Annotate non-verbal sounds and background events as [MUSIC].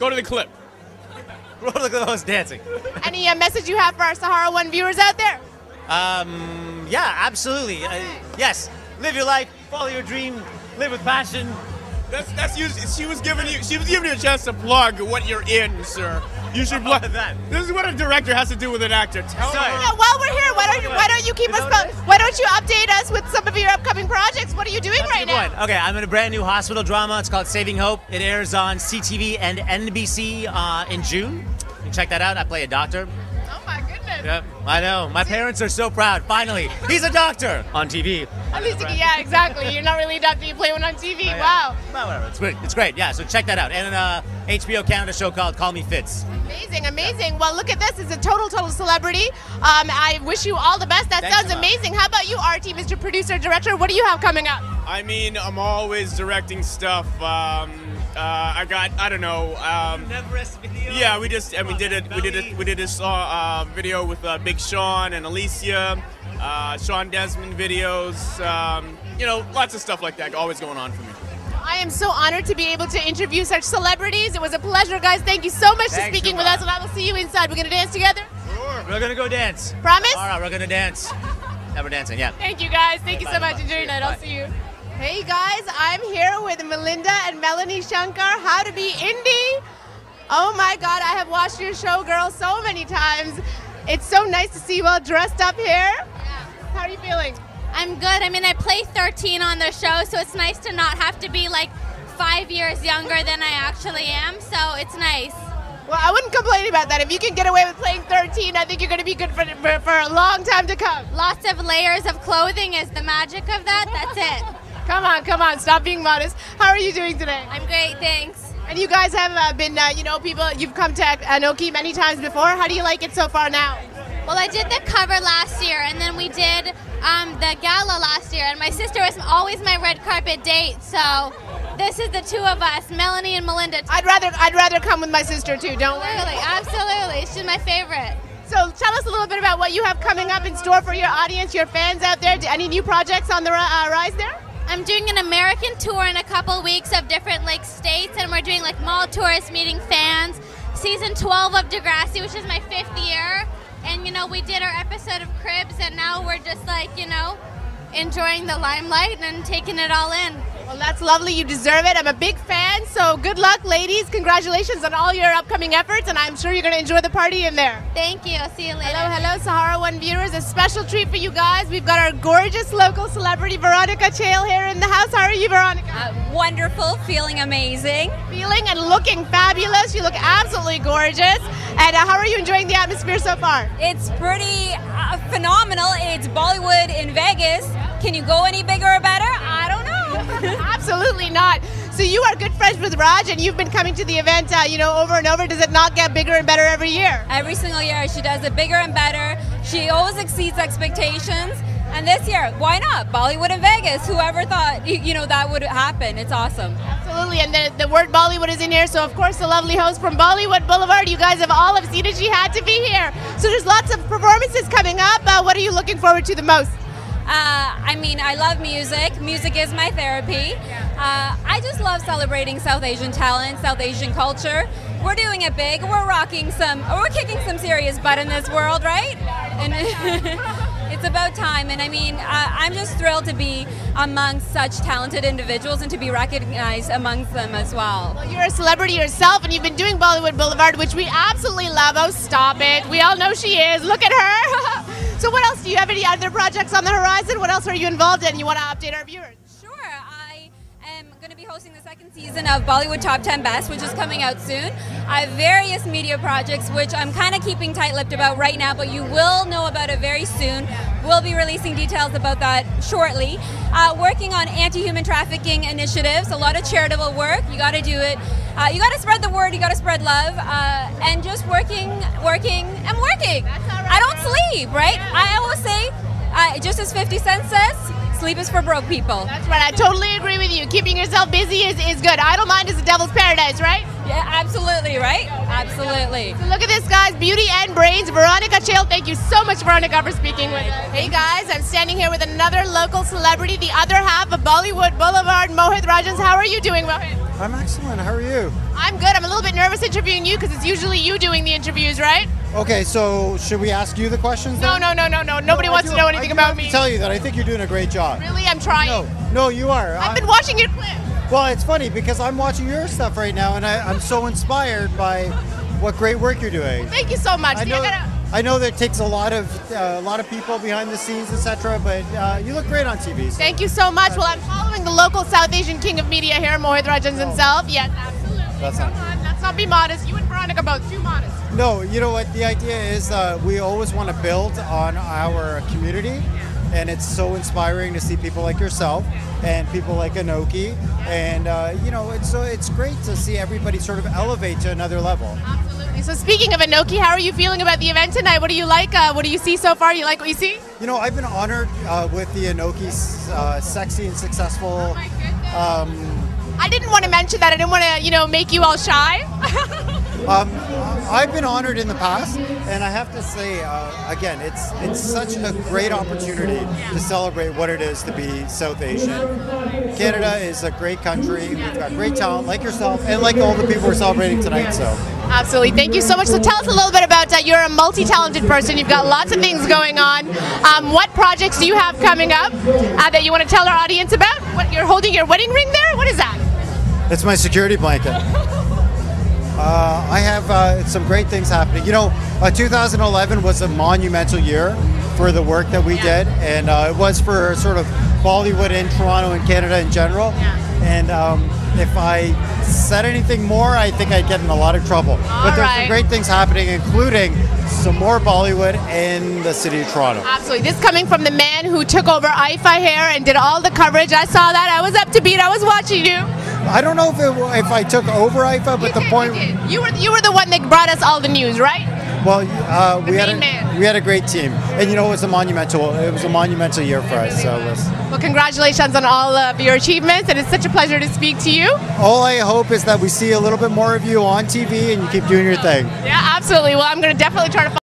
Go to the clip. [LAUGHS] Roll the clip. I was dancing. Any uh, message you have for our Sahara One viewers out there? Um, yeah, absolutely. Uh, yes, live your life, follow your dream, live with passion. That's that's usually, she was giving you she was giving you a chance to plug what you're in, sir. You should plug that. This is what a director has to do with an actor. Tell Sorry. her. Yeah, while we're here, why don't you why don't you keep us po- why don't you update us with some of your upcoming projects? What are you doing That's right good now? point. Okay, I'm in a brand new hospital drama. It's called Saving Hope. It airs on CTV and NBC uh, in June. You can check that out. I play a doctor. Yep, I know. My parents are so proud. Finally, he's a doctor on TV. At least, yeah, exactly. You're not really a doctor. You play one on TV. Oh, yeah. Wow. Well, whatever. It's great. It's great. Yeah. So check that out. And an HBO Canada show called Call Me Fitz. Amazing, amazing. Well, look at this. It's a total, total celebrity. Um, I wish you all the best. That Thanks sounds amazing. How about you, RT, Mr. Producer, Director? What do you have coming up? I mean, I'm always directing stuff. Um, uh, I got I don't know. Um, video. yeah, we just I mean did it. We did it. We did this uh, video with uh, Big Sean and Alicia. Uh, Sean Desmond videos. Um, you know, lots of stuff like that. Always going on for me. I am so honored to be able to interview such celebrities. It was a pleasure, guys. Thank you so much for Thanks speaking a with us, and I will see you inside. We're going to dance together. Sure. We're gonna go dance. Promise? All right, we're gonna dance. [LAUGHS] Yeah, we're dancing. Yeah. Thank you, guys. Thank you Bye, so much. bye. Enjoy your Cheers. night. I'll see you. Hey, guys. I'm here with Melinda and Melanie Shankar. How to be indie. Oh my God, I have watched your show, girl, so many times. It's so nice to see you all dressed up here. Yeah. How are you feeling? I'm good. I mean, I play 13 on the show, so it's nice to not have to be like five years younger than I actually am. So it's nice. Well, I wouldn't complain about that. If you can get away with playing 13, I think you're going to be good for, for, for a long time to come. Lots of layers of clothing is the magic of that. That's it. [LAUGHS] Come on, come on. Stop being modest. How are you doing today? I'm great. Thanks. And you guys have uh, been, uh, you know, people, you've come to Anokhi many times before. How do you like it so far now? Well, I did the cover last year, and then we did um, the gala last year, and my sister was always my red carpet date. So this is the two of us, Melanie and Melinda. I'd rather, I'd rather come with my sister too. Don't worry. Absolutely, absolutely. She's my favorite. So tell us a little bit about what you have coming up in store for your audience, your fans out there. Any new projects on the uh, rise there? I'm doing an American tour in a couple weeks of different like states, and we're doing like mall tours, meeting fans. Season 12 of Degrassi, which is my fifth year, and you know we did our episode of Cribs, and now we're just like you know enjoying the limelight and taking it all in. Well, that's lovely. You deserve it. I'm a big fan. So good luck, ladies. Congratulations on all your upcoming efforts, and I'm sure you're going to enjoy the party in there. Thank you. See you later. Hello, hello, Sahara One viewers. A special treat for you guys. We've got our gorgeous local celebrity, Veronica Chail, here in the house. How are you, Veronica? Uh, wonderful, feeling amazing. Feeling and looking fabulous. You look absolutely gorgeous. And uh, how are you enjoying the atmosphere so far? It's pretty uh, phenomenal. It's Bollywood in Vegas. Can you go any bigger or better? I don't know. Absolutely not. So you are good friends with Raj, and you've been coming to the event, uh, you know, over and over. Does it not get bigger and better every year? Every single year, she does it bigger and better. She always exceeds expectations. And this year, why not? Bollywood in Vegas. Whoever thought, you you know, that would happen. It's awesome. Absolutely, and the, the word Bollywood is in here. So of course, the lovely host from Bollywood Boulevard. You guys have all have seen it. She had to be here. So there's lots of performances coming up. Uh, what are you looking forward to the most? Uh, I mean, I love music. Music is my therapy. Uh, I just love celebrating South Asian talent, South Asian culture. We're doing it big. We're rocking some, we're kicking some serious butt in this world, right? And [LAUGHS] it's about time. And I mean, uh, I'm just thrilled to be amongst such talented individuals and to be recognized amongst them as well. Well, you're a celebrity yourself, and you've been doing Bollywood Boulevard, which we absolutely love. Oh, stop it! We all know she is. Look at her. [LAUGHS] so what else? Do you have any other projects on the horizon? What else are you involved in? You want to update our viewers? Sure. I am going to be hosting the second season of Bollywood Top 10 Best, which is coming out soon. I have various media projects, which I'm kind of keeping tight lipped about right now, but you will know about it very soon. We'll be releasing details about that shortly. Uh, working on anti human trafficking initiatives, a lot of charitable work. You got to do it. Uh, you got to spread the word, you got to spread love, uh, and just working, working, and working. Don't sleep, right? I always say, uh, just as 50 Cent says, sleep is for broke people. That's right. I totally agree with you. Keeping yourself busy is, is good. Idle mind is the devil's paradise, right? Yeah, absolutely, right? Absolutely. So look at this, guys. Beauty and brains. Veronica Chail, thank you so much, Veronica, for speaking with us. Hey, guys, I'm standing here with another local celebrity, the other half of Bollywood Boulevard, Mohit Rajhans. How are you doing, Mohit? I'm excellent. How are you? I'm good. I'm a little bit nervous interviewing you because it's usually you doing the interviews, right? Okay, so should we ask you the questions? No, then? no, no, no, no. Nobody I wants do- to know anything about me. tell you that I think you're doing a great job. Really, I'm trying. No, no, you are. I've I- been watching your clip. well, it's funny because I'm watching your stuff right now, and I, I'm so inspired by what great work you're doing. Thank you so much. I know, I know that it takes a lot of uh, a lot of people behind the scenes, etc. But uh, you look great on TV. so- Thank you so much. Well, I'm following the local South Asian king of media here, Mohit Rajhans himself. Yes, absolutely. That's Come not- on, let's not be modest. You and Veronica both too modest. No, you know what? The idea is uh, we always want to build on our community, and it's so inspiring to see people like yourself and people like Anokhi, and uh, you know, it's so it's great to see everybody sort of elevate to another level. Absolutely. So speaking of Anokhi, how are you feeling about the event tonight? What do you like? Uh, what do you see so far? You like what you see? You know, I've been honored uh, with the Anokhi uh, sexy and successful. my goodness. Um, I didn't want to mention that. I didn't want to, you know, make you all shy. [LAUGHS] Um, I've been honored in the past, and I have to say, uh, again, it's it's such a great opportunity to celebrate what it is to be South Asian. Canada is a great country. We've got great talent, like yourself, and like all the people we're celebrating tonight. So, Absolutely. Thank you so much. So tell us a little bit about that. You're a multi-talented person. You've got lots of things going on. Um, what projects do you have coming up uh, that you want to tell our audience about? What you're holding your wedding ring there? What is that? that's my security blanket. [LAUGHS] Uh, I have uh, some great things happening. You know, uh, 2011 was a monumental year for the work that we did, and uh, it was for sort of Bollywood in Toronto and Canada in general. And um, if I said anything more, I think I'd get in a lot of trouble. but there's right. some great things happening, including some more Bollywood in the city of Toronto. Absolutely. This coming from the man who took over IIFA here and did all the coverage. I saw that. I was up to beat. I was watching you. I don't know if it, if I took over IIFA, but You the did, point. you, you were you were the one that brought us all the news, right? Well, uh, we had a, man. we had a great team, and you know it was a monumental it was a monumental year for us. So was, Well, congratulations on all of your achievements, and it's such a pleasure to speak to you. all I hope is that we see a little bit more of you on TV, and you keep doing your thing. Yeah, absolutely. Well, I'm going to definitely try to.